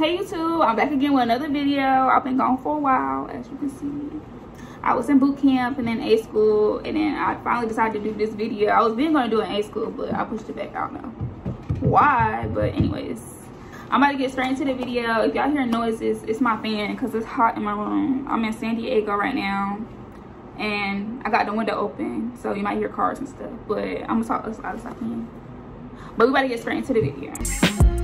Hey YouTube, I'm back again with another video. I've been gone for a while, as you can see. I was in boot camp and then A school, and then I finally decided to do this video. I was being going to do an A school, but I pushed it back. I don't know why, but anyways. I'm about to get straight into the video. If y'all hear noises, it's my fan because it's hot in my room. I'm in San Diego right now, and I got the window open, so you might hear cars and stuff, but I'm to talk as loud as I can. But we about to get straight into the video.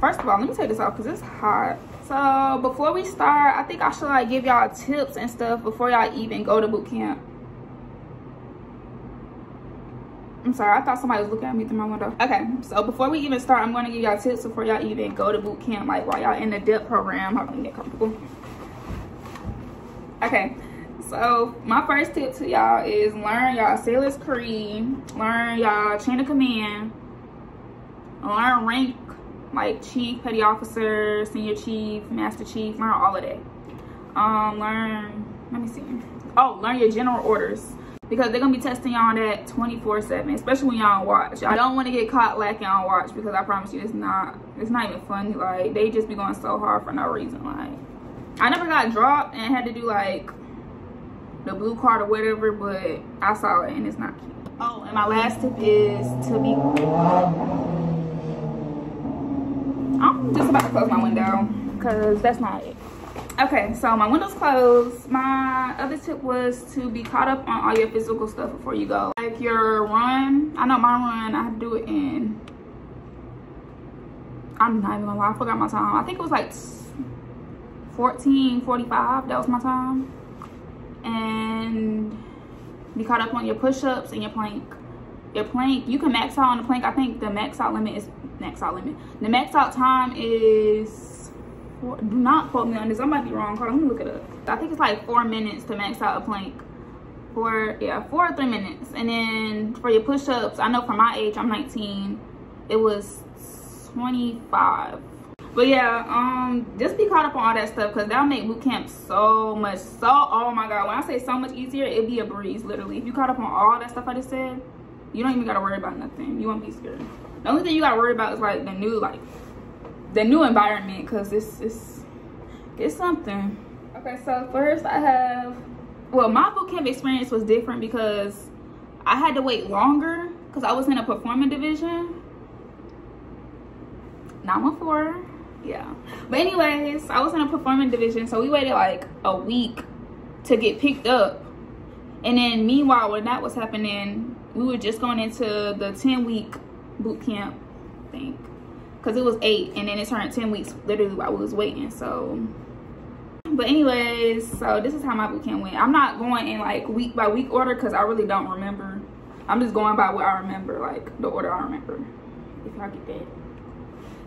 First of all, let me take this off because it's hot. So before we start, I think I should like give y'all tips and stuff before y'all even go to boot camp. I'm sorry, I thought somebody was looking at me through my window. Okay, so before we even start, I'm gonna give y'all tips before y'all even go to boot camp, like while y'all in the DEP program, how can get comfortable. Okay, so my first tip to y'all is learn y'all sailor's creed, learn y'all chain of command, learn rank like chief, petty officer, senior chief, master chief, learn all of that. Um, learn, let me see. Oh, learn your general orders. Because they're gonna be testing y'all on that 24 7 especially when y'all watch. I don't want to get caught lacking on watch because i promise you it's not it's not even funny. Like they just be going so hard for no reason. Like i never got dropped and had to do like the blue card or whatever but i saw it and it's not cute. Oh and my last tip is to be i'm just about to close my window because that's not it. Okay so my window's closed. My other tip was to be caught up on all your physical stuff before you go. Like your run i know my run i do it in i'm not even gonna lie i forgot my time. I think it was like 14 45 that was my time. And be caught up on your push-ups and your plank your plank you can max out on the plank i think the max out limit is max out limit the max out time is do not quote me on this. I might be wrong. Hold on, let me look it up. I think it's like four minutes to max out a plank. Four, yeah, four or three minutes. And then for your push-ups, I know for my age, I'm 19, it was 25. But yeah, um, just be caught up on all that stuff because that'll make boot camp so much, so, oh my God. When I say so much easier, it'd be a breeze, literally. If you caught up on all that stuff I just said, you don't even got to worry about nothing. You won't be scared. The only thing you got to worry about is like the new, like, the new environment because this is it's something. Okay so first i have well my boot camp experience was different because i had to wait longer because i was in a performing division. 914 yeah. But anyways i was in a performing division so we waited like a week to get picked up. And then meanwhile when that was happening we were just going into the 10 week boot camp thing. Because it was eight and then it turned 10 weeks literally while we was waiting so. But anyways so this is how my boot camp went. I'm not going in like week by week order because i really don't remember. I'm just going by what i remember like the order i remember if y'all get that.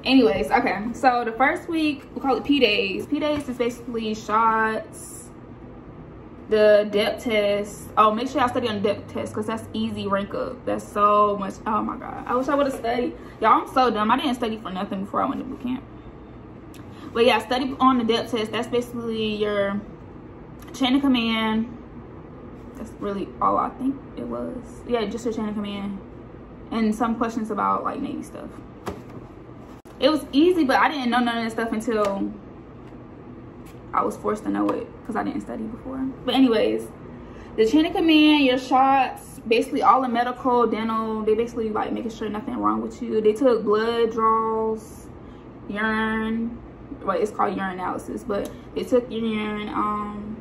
Anyways okay so the first week we call it p days. P days is basically shots the DEP test. Oh make sure y'all study on the DEP test because that's easy rank up. That's so much oh my god. I wish i would have studied. Y'all i'm so dumb. I didn't study for nothing before i went to boot camp. But yeah study on the DEP test. That's basically your chain of command. That's really all i think it was. Yeah just your chain of command and some questions about like navy stuff. It was easy but i didn't know none of this stuff until I was forced to know it because I didn't study before. But anyways, the chain of command, your shots, basically all the medical, dental, they basically like making sure nothing wrong with you. They took blood draws, urine, well it's called urine analysis, but they took your urine, um,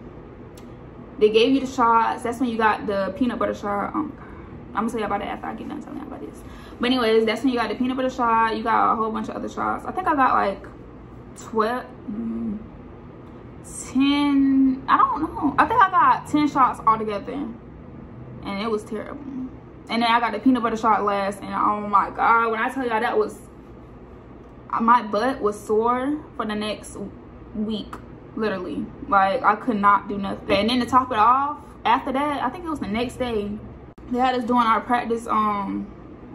they gave you the shots. That's when you got the peanut butter shot. Um, I'm gonna tell you about that after I get done telling you about this. But anyways, that's when you got the peanut butter shot. You got a whole bunch of other shots. I think I got like 12, 10 i don't know. I think i got 10 shots altogether. And it was terrible. And then i got the peanut butter shot last and oh my god when i tell y'all that was my butt was sore for the next week literally. Like i could not do nothing. And then to top it off after that i think it was the next day they had us doing our practice um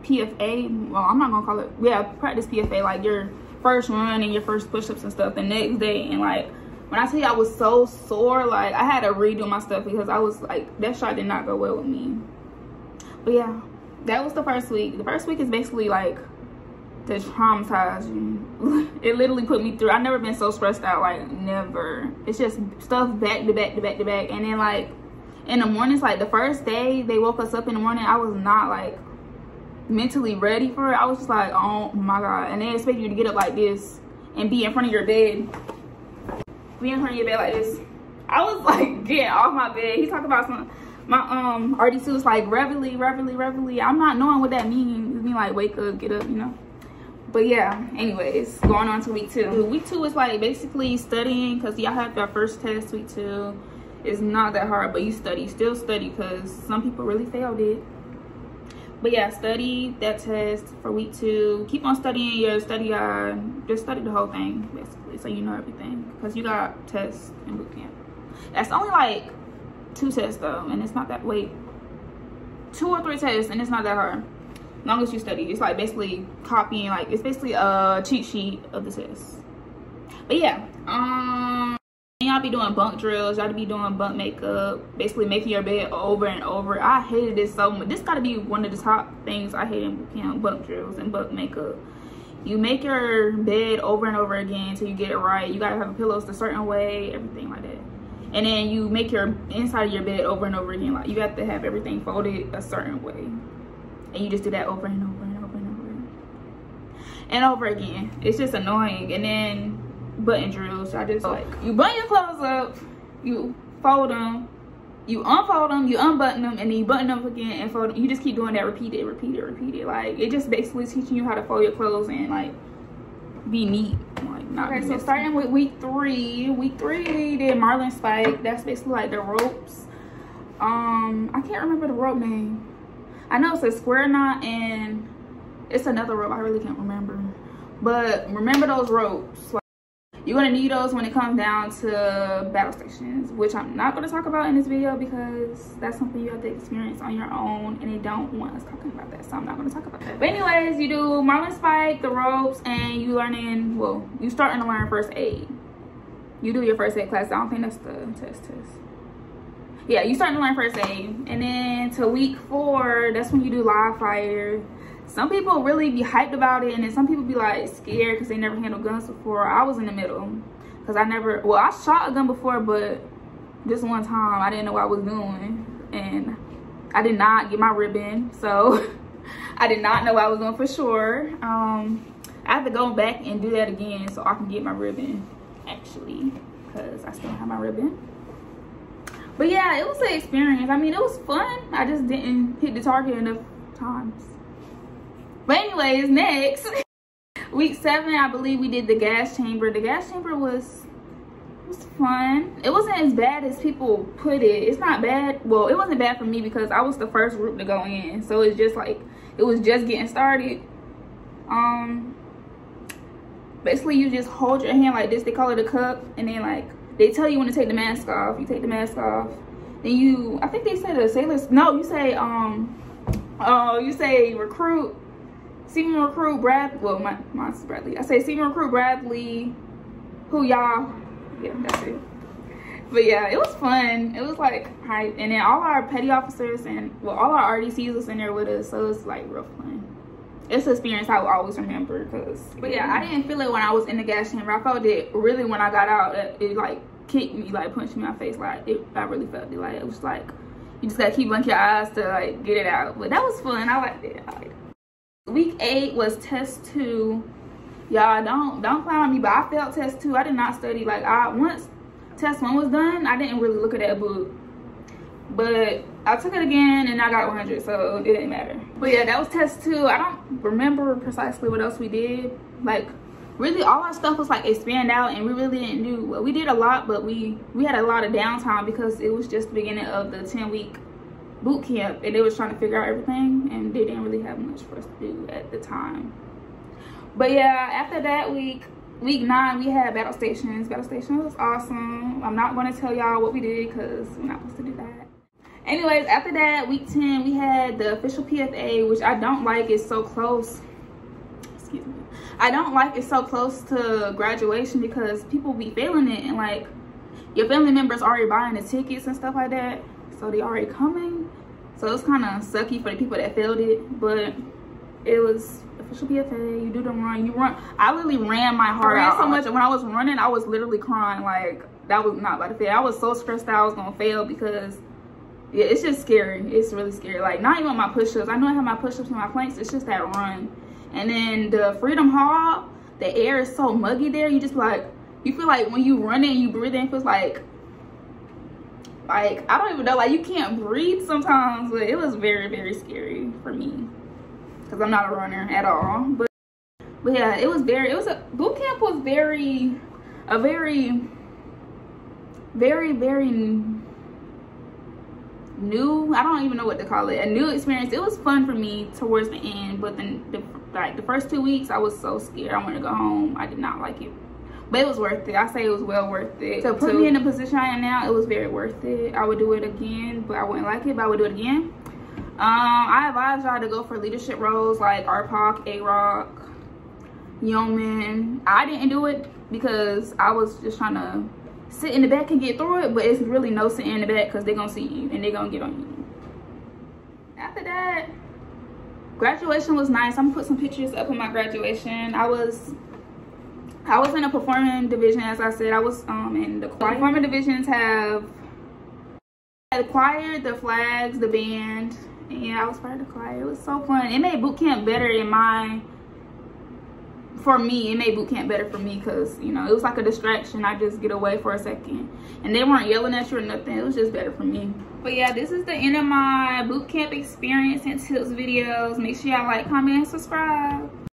pfa well i'm not gonna call it yeah practice pfa like your first run and your first push-ups and stuff the next day. And like when I tell you I was so sore, like I had to redo my stuff because I was like that shot did not go well with me. But yeah, that was the first week. The first week is basically like to traumatize you. it literally put me through. I've never been so stressed out, like never. It's just stuff back to back to back to back. And then like in the mornings, like the first day they woke us up in the morning, I was not like mentally ready for it. I was just like, oh my God. And they expect you to get up like this and be in front of your bed. In front of your bed like this. I was like getting off my bed. He talked about some, my um RDC was like reveille, reveille, reveille. I'm not knowing what that means. It mean like wake up, get up, you know. But yeah, anyways, going on to week two. Week two is like basically studying because y'all have your first test week two. It's not that hard, but you study, still study because some people really failed it but yeah study that test for week two. Keep on studying your study guide. Just study the whole thing basically so you know everything. Because you got tests in boot camp. That's only like two tests though and it's not that wait two or three tests and it's not that hard. As long as you study. It's like basically copying like it's basically a cheat sheet of the test. But yeah um y'all be doing bunk drills y'all be doing bunk makeup basically making your bed over and over. I hated this so much. This got to be one of the top things i hate in you know bunk drills and bunk makeup. You make your bed over and over again until you get it right. You got to have pillows a certain way everything like that. And then you make your inside of your bed over and over again. Like you have to have everything folded a certain way. And you just do that over and over and over and over. And over again. It's just annoying. And then button drills. I just like you button your clothes up, you fold them, you unfold them, you unbutton them, and then you button them again and fold them. You just keep doing that, repeat it, repeat it, repeat it. Like it just basically teaching you how to fold your clothes and like be neat. Like not okay, so starting with week three. Week three did Marlin Spike. That's basically like the ropes. Um, I can't remember the rope name. I know it's a square knot and it's another rope. I really can't remember. But remember those ropes. You're gonna need those when it comes down to battle stations, which I'm not gonna talk about in this video because that's something you have to experience on your own and they don't want us talking about that. So I'm not gonna talk about that. But anyways, you do Marlin Spike, the ropes, and you learning, well, you starting to learn first aid. You do your first aid class. I don't think that's the test test. Yeah, you starting to learn first aid. And then to week four, that's when you do live fire some people really be hyped about it and then some people be like scared because they never handled guns before. I was in the middle because i never well i shot a gun before but this one time i didn't know what i was doing and i did not get my ribbon so i did not know what i was doing for sure. Um i have to go back and do that again so i can get my ribbon actually because i still have my ribbon. But yeah it was an experience. I mean it was fun. I just didn't hit the target enough times but anyways, next. Week seven, I believe we did the gas chamber. The gas chamber was was fun. It wasn't as bad as people put it. It's not bad. Well, it wasn't bad for me because I was the first group to go in. So it's just like it was just getting started. Um basically you just hold your hand like this. They call it a cup and then like they tell you when to take the mask off. You take the mask off. Then you I think they said the sailors no, you say um oh uh, you say recruit Seaman Recruit Brad, well, my, mine's Bradley. I say Seaman Recruit Bradley, who y'all, yeah, that's it. But yeah, it was fun. It was like hype. And then all our petty officers and, well, all our RDCs was in there with us. So it's like real fun. It's an experience I will always remember because, but yeah, I didn't feel it when I was in the gas chamber. I felt it really when I got out. It, it like kicked me, like punched me in my face. Like, it, I really felt it. Like, it was like, you just gotta keep blinking your eyes to like get it out. But that was fun. I liked it. I liked it week eight was test two. Y'all don't don't clown me but i failed test two. I did not study. Like i once test one was done i didn't really look at that book. But i took it again and i got 100 so it didn't matter. But yeah that was test two. I don't remember precisely what else we did. Like really all our stuff was like expand out and we really didn't do well we did a lot but we we had a lot of downtime because it was just the beginning of the 10 week boot camp and they was trying to figure out everything and they didn't really have much for us to do at the time. But yeah after that week week nine we had battle stations. Battle stations was awesome. I'm not going to tell y'all what we did because we're not supposed to do that. Anyways after that week 10 we had the official pfa which i don't like. It's so close. Excuse me. I don't like it so close to graduation because people be feeling it and like your family members already buying the tickets and stuff like that. So they already coming. So it's kind of sucky for the people that failed it, but it was official PFA. You do the run, you run. I literally ran my heart out so much. And when I was running, I was literally crying. Like that was not about to fail. I was so stressed out I was gonna fail because yeah, it's just scary. It's really scary. Like not even my push-ups. I know I have my push-ups and my planks. It's just that run. And then the Freedom Hall, the air is so muggy there. You just like you feel like when you run in, you breathe in, it feels like like I don't even know. Like you can't breathe sometimes. But it was very very scary for me because I'm not a runner at all. But but yeah, it was very. It was a boot camp was very a very very very new i don't even know what to call it a new experience it was fun for me towards the end but then the, like the first two weeks i was so scared i wanted to go home i did not like it but it was worth it. I say it was well worth it so put me in the position i am now it was very worth it. I would do it again but i wouldn't like it but i would do it again. Um i advise y'all to go for leadership roles like RPOC a-rock yeoman. I didn't do it because i was just trying to sit in the back and get through it but it's really no sitting in the back because they're gonna see you and they're gonna get on you. After that graduation was nice. I'm gonna put some pictures up of my graduation. I was i was in a performing division as i said. I was um in the choir. Performing divisions have the choir the flags the band and yeah i was part of the choir. It was so fun. It made boot camp better in my for me. It made boot camp better for me because you know it was like a distraction. I just get away for a second. And they weren't yelling at you or nothing. It was just better for me. But yeah this is the end of my boot camp experience and tips videos. Make sure y'all like comment and subscribe